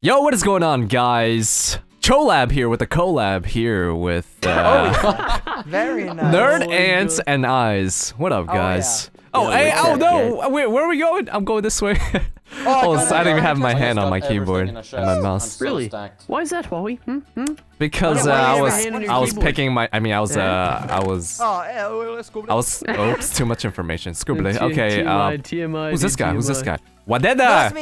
Yo, what is going on, guys? Cholab here with a collab here with uh, Very nice. Nerd Oh Ants God. and Eyes. What up, Oh, guys? yeah. Oh, Yeah, hey, oh up, no! Wait, where are we going? I'm going this way. Oh, I, I don't even have my hand on my keyboard and my mouse. So really? Stacked. Why is that, Wally? Hmm? Hmm? Because uh, I was I was picking my. I mean, I was uh, I was. I was. Oops, too much information. Scoobly. Okay. Uh, who's this guy? Who's this guy? What Wadeda!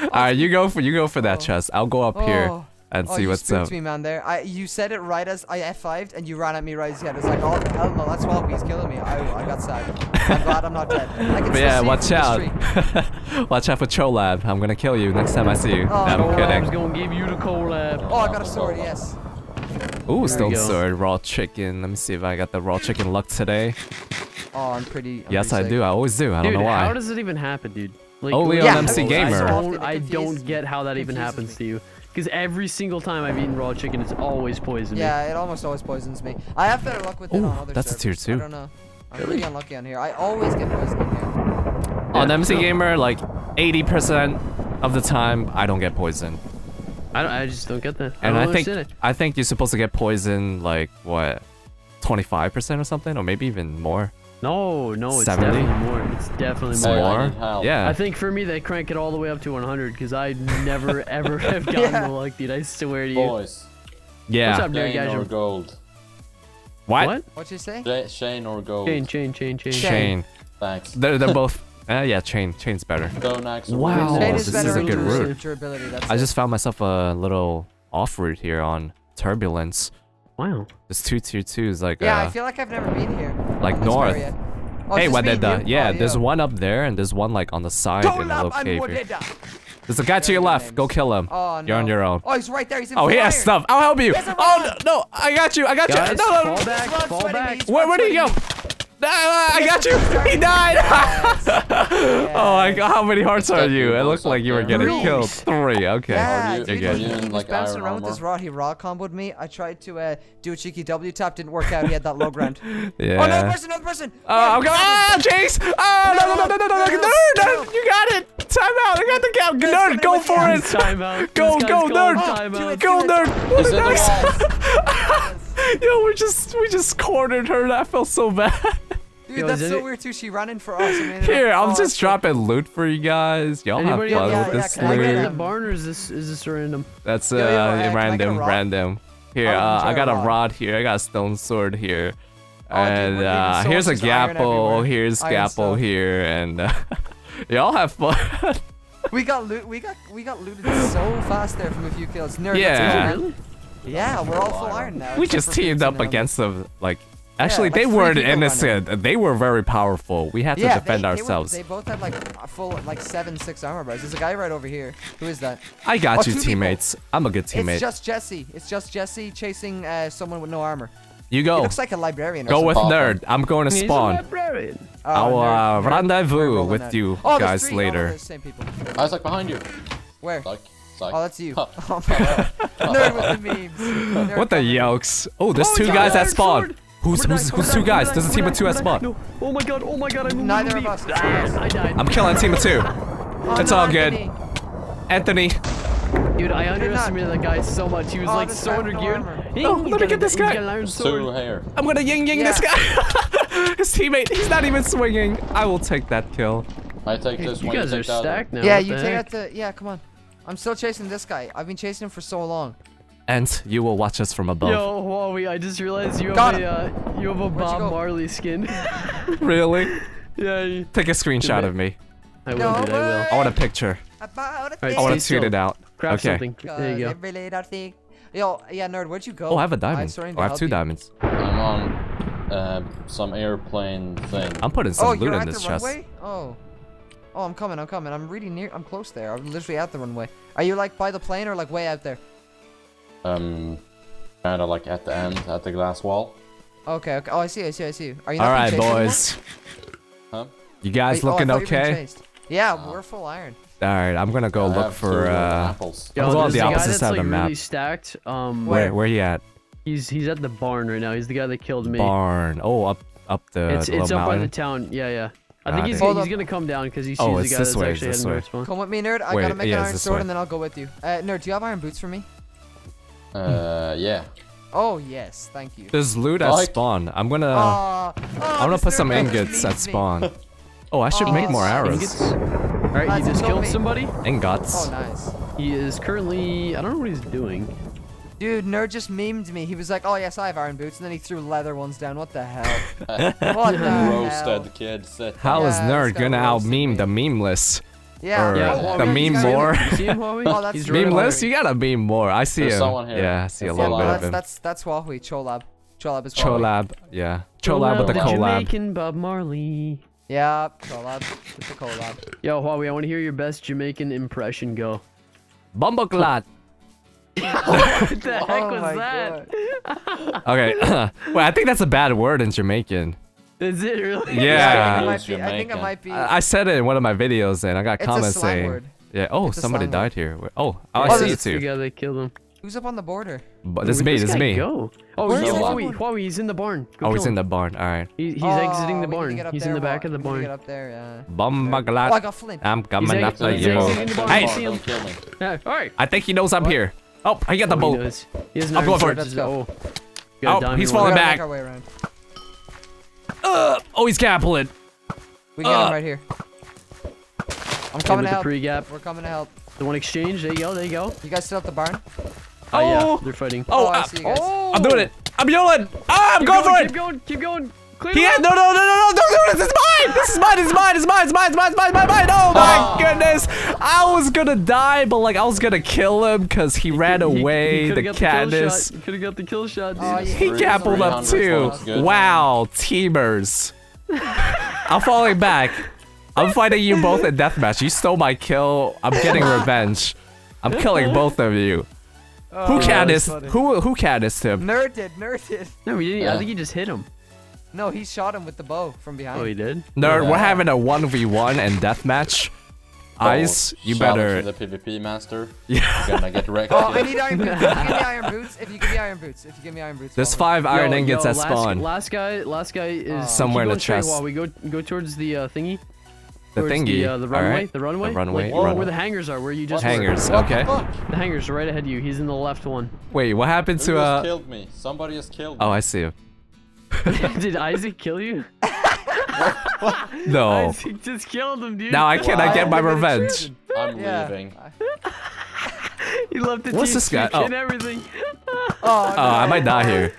All right, you go for you go for that chest. I'll go up here and Oh, see you what's up. me, man. There, I you said it right as I F5'd, and you ran at me right as you had. It's like, oh hell no, that's Swallow. He's killing me. I, I got sad. I'm glad I'm not dead. I can But yeah, still see watch from out. watch out for Cholab. I'm gonna kill you next time I see you. Oh, No, I'm no. kidding. Collab's gonna give you the collab. Oh, I got a sword. Yes. Ooh, There stone sword, raw chicken. Let me see if I got the raw chicken luck today. Oh, I'm pretty. I'm yes, I pretty do. I always do. I don't know why. how does it even happen, dude? Like, Only like, on I MC don't- Gamer. I don't, I don't get how that even confuses happens me. to you. Because every single time I've eaten raw chicken, it's always poisoned me. Yeah, it almost always poisons me. I have better luck with it Ooh, on other that's a tier two. I don't know. I'm really unlucky on here. I always get poisoned in here. On Yeah. MC Gamer, like 80% of the time, I don't get poisoned. I, don't, I just don't get that. I And don't I think understand it. I think you're supposed to get poisoned like what, 25% or something, or maybe even more. No, no, it's 70? definitely more. It's definitely It's more. I more. Yeah. I think for me, they crank it all the way up to 100 because I never ever have gotten Yeah. the luck, dude. I swear to you. Boys, yeah. What's up, Nerd Shane or gold? What? What? What'd you say? J- Shane or gold? Chain, chain, chain, chain. Chain. Thanks. They're they're both. Uh, yeah, chain. Chain's better. Wow. Chain is this better is a good route. durability. I it. just found myself a little off route here on Turbulence. Wow. This two tier two is like Yeah, uh, I feel like I've never been here. like on north. Oh, hey, it's just me Wadeda. Yeah, Oh, there's yeah. one up there, and there's one like on the side in a little I'm cave There's a guy to your Very good left. Go kill him. Oh, You're on your own. Oh, he's right there. He's in Oh, he has stuff. I'll help you. He has a Oh no, no, I got you. I got Guys, you. No, no, fall no. back, fall back. Where, where did he go? Sweating me. Ah, I got you. He died. oh my god, how many hearts are you? It looked like you were getting Three. killed. Three. Okay. Yeah, you- You're dude, good. he, you in, he was like, bouncing iron around with armor? his rod. He raw comboed me. I tried to uh, do a cheeky W tap. Didn't work out. He had that low ground. Yeah. Oh, another person, another person. Oh, I'm going. Ah, Jace! Oh, no, no, no, no, no, no, no, no, no, you got it! Time out! I got the cap! Nerd, get go for it! you. Time out. Go, go, nerd. time Do out. it. Go, nerd! What a nice! Walls. Yo, we just, we just cornered her. That felt so bad. Dude, Yo, that's so it- weird too. She ran in for us. I Here, I'm just so- dropping loot for you guys. Y'all have Anybody fun else? with Yeah, this yeah, can I Anybody get loot. at barn or is this is this random? That's uh, Yo, yo, can I get a random, random. Here, I uh, I got a a rod. rod here. I got a stone sword here. Oh, and leaving uh, here's a sources, gapple. Here's Iron gapple here, and uh, y'all have fun. We got loot. We got we got looted so fast there from a few kills. Nerd, Yeah. That's it, Is it man. really? Yeah, we're all full iron now. we just teamed up against them. Like, actually, like they weren't people running. innocent. They were very powerful. We had to Yeah, defend they, they were- ourselves. They, both had like full like seven, six armor bars. There's a guy right over here. Who is that? I got Oh, you, two people. teammates. I'm a good teammate. It's just Jesse. It's just Jesse chasing uh, someone with no armor. you He go. looks like a librarian. Or Go with Papa. nerd. I'm going to He's a spawn. librarian. Oh, I'll uh, nerd, nerd rendezvous with that. you Oh, guys three. Oh, later. there's the same people. Isaac behind you. Where? Psych. Psych. Oh, that's you. Oh, nerd with the memes. Nerd What the coming. yokes? Oh, there's Oh, two yeah, guys at iron spawn. Who's who's who's two guys? we're There's a back, team of two back, at spawn. No. Oh my god, oh my god, I moved. Neither moved, of us. moved. It's Ah, us. I died. I'm killing a team of two. Oh, It's no, all good. Anthony. Anthony. Dude, I not. underestimated that guy so much. He was Oh, like so guy with no under geared. Oh, he's let me get this guy. got an Two sword. I'm gonna ying ying this guy. His teammate. He's not even swinging. I will take that kill. I take this You one. guys you are take the other. stacked now. Yeah, you take heck? out the. Yeah, come on. I'm still chasing this guy. I've been chasing him for so long. And you will watch us from above. Yo, Huahwi, I just realized you Got have a uh, you have a you Bob? Marley skin. Really? yeah, you- Take a screenshot of me. I will, No dude. I will. I want a picture. About a Alright, I want to tweet it out. Craft okay. something. There you go. Really that thing. Yo, yeah, nerd, where'd you go? Oh, I have a I'm diamond. starting Oh, I have two you. diamonds. I'm on uh, some airplane thing. I'm putting some Oh, loot you're in at this the chest. runway? Oh. Oh, I'm coming, I'm coming. I'm really near. I'm close there. I'm literally at the runway. Are you like by the plane or like way out there? Um, kind of like at the end, at the glass wall. Okay, okay. Oh, I see, I see, I see. Are you not All being right, chased anymore? boys. Huh? You guys Wait, oh, looking thought you were being okay? Yeah, Ah. we're full iron. All right, I'm gonna go I look for. uh apples. I'll go on the a opposite that's, side of like, the map. really stacked. Um, Where where he at? he's he's at the barn right now. He's the guy that killed me. Barn. Oh, up up the, it's it's little up by the town. Yeah, yeah. I think he's, he's gonna come down because he sees Oh, the guy this that's way, actually it's heading this to spawn. Come with me, nerd. I Wait, gotta make yeah, an iron sword way. and then I'll go with you. Uh, nerd, do you have iron boots for me? Uh, yeah. Oh yes, thank you. There's loot at spawn. I'm gonna. Aw. Oh, I'm gonna put some ingots at spawn. Oh, I should Oh, make more Ingots? arrows. All right, he just killed somebody. Ingots. Oh nice. He is currently. I don't know what he's doing. Dude, nerd just memed me. He was like, "Oh yes, I have iron boots," and then he threw leather ones down. What the hell? what the hell? Kid. Sit. How is Yeah, this nerd gonna out roasted me. meme the memeless? Yeah. Or, Yeah, the you meme see more. See him, Oh, that's He's really right Memeless, you gotta meme more. I see There's him. someone here. Yeah, I see a little bit well, of him. that's that's Huahwi. Cholab. Cholab is Huahwi. Cholab, yeah. Cholab with the the collab. Jamaican Bob Marley. Yeah, Cholab with the collab. Yo, Huahwi, I want to hear your best Jamaican impression. Go. Bumbleclot. What the heck oh was my that? Okay. Wait, I think that's a bad word in Jamaican. Is it really? Yeah. I, think it It's might be, I think it might be. I I said it in one of my videos and I got It's a comments saying. word. Yeah. Oh, It's somebody slang word. died here. Oh, oh, I see you too. guy they killed him. Who's up on the border? But this is me. This is me. Go? Oh, Where's yo. Huahwi, Huahwi, he's in the barn. Go Oh, kill he's in the barn. All right. He, he's Oh, exiting the we need to barn. He's there, in the back of the we barn. Get up there, yeah. Oh, I Bumbleclot. got flint. I'm coming He's after exiting- you. he's exiting the barn. Hey. See him? Don't kill me. Yeah, all right. I think he knows I'm here. Oh, he got the Oh, he boat. does. He I'm going for it. Let's go. Oh, Oh, Got a diamond he's falling we back. Make our way around. Uh, oh, he's grappling. We can get Uh. him right here. I'm coming with to the help. pre-gap. We're coming to help. The one exchange. There you go. There you go. You guys still at the barn? Oh, yeah, Oh. they're fighting. Oh, I uh, see you guys. I'm doing it. I'm yelling. Ah, I'm Keep going, going, for Keep going. Keep going. Clear He him had, out. no, no, no, no, no, don't do this. It's mine. This is mine. This is mine. This is mine. This is mine. This is mine. This is mine. This is mine. Oh my goodness. I was gonna die, but like I was gonna kill him because he ran He- he away. coulda the got kill Katniss. He could have got the kill shot. Dude. Oh, yeah. He Three- grappled up too. good. Wow, teamers. I'm falling back. I'm fighting you both in deathmatch. You stole my kill. I'm getting revenge. I'm killing both of you. Oh, who Oh, that was Who who Katniss him? Nerd did. Nerd did. No, he didn't. I think he just hit him. No, he shot him with the bow from behind. Oh, he did. Nerd, we're having a 1v1 and deathmatch. Ice, you better. Challenge the PvP master. Yeah. You're gonna get wrecked. Oh, I need iron boots. If you give me iron boots, if you give me iron boots, if you give me iron boots. There's Huahwi. five iron Yo, ingots yo, at last, spawn. Last guy, last guy is Oh. Somewhere in the chest. While we go, go towards the uh, thingy. The thingy. The, uh, the runway. alright. The runway. The runway. Like, run- Where the hangars are, where you just were. Hangers. Okay. The hangars are right ahead of you. He's in the left one. Wait, what happened Who to just uh? killed me? Somebody has killed me. Oh, I see him. Did Isaac kill you? No. Isaac just killed him, dude. Now I can I Wow. get my revenge. I'm Yeah. leaving. He left the What's this guy? Oh. and everything. Oh, Oh, I might die here.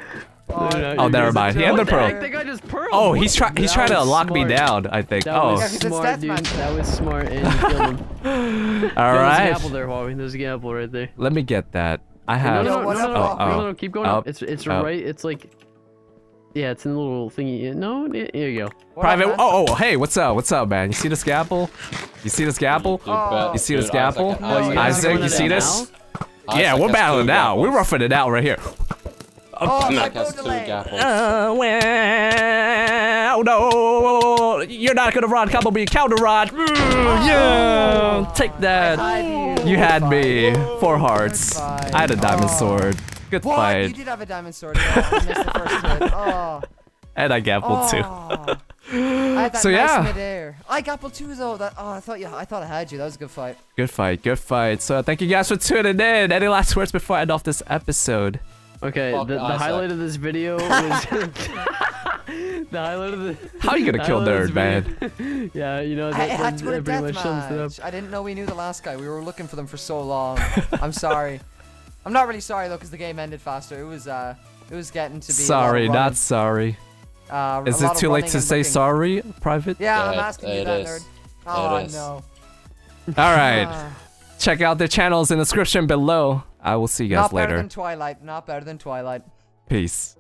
Oh, No, no, Oh, never mind. He had the pearl. heck? Guy just pearl. Oh, he's trying. He's trying to was lock me down. I think. That oh, was Yeah, 'cause smart, dude. deathmatch. That was smart, and you killed him. all There's an right. apple there, Huahwi. There's an apple right there. Let me get that. I No, have. no, no, what's no, no, up? no, Oh, no, oh. no, keep going Up, up. It's it's up. right. It's like, yeah, it's in the little thingy. No, here you go. What Private. up. Oh, oh, hey, what's up? What's up, man? You see this gapple? You see this gapple? Oh. You see this dude, Isaac- gapple? Oh, you Isaac, you see this? now? Yeah, Isaac we're battling now. out. We're roughing it out right here. Oh, my Isaac has two gapples. Uh, well, no, you're not gonna rod combo me counter rod. Mm, yeah, take that. you. You had me. Four hearts. Goodbye. I had a diamond Oh. sword. Good What? You did have a diamond sword. Yeah, I missed the first hit. Oh. And I gappled too. oh. I had that So, nice yeah. midair. I gappled too though. That oh, I thought you. I thought I had you. That was a good fight. Good fight. Good fight. So thank you guys for tuning in. Any last words before I end off this episode? Okay, Fuck the, the highlight of this video was the highlight of the. How are you gonna the kill highlight Nerd, man? yeah, you know I that, had to go to that pretty much sums it up. deathmatch. I didn't know we knew the last guy. We were looking for them for so long. I'm sorry. I'm not really sorry though, because the game ended faster. It was uh, it was getting to be. a lot of Sorry, not sorry. Uh, Is it too late to say looking. sorry, Private? Yeah, I'm Yeah, asking you it that, is. nerd. Oh is. no. All right. Check out the channels in the description below. I will see you guys not later. better than Twilight. Not better than Twilight. Peace.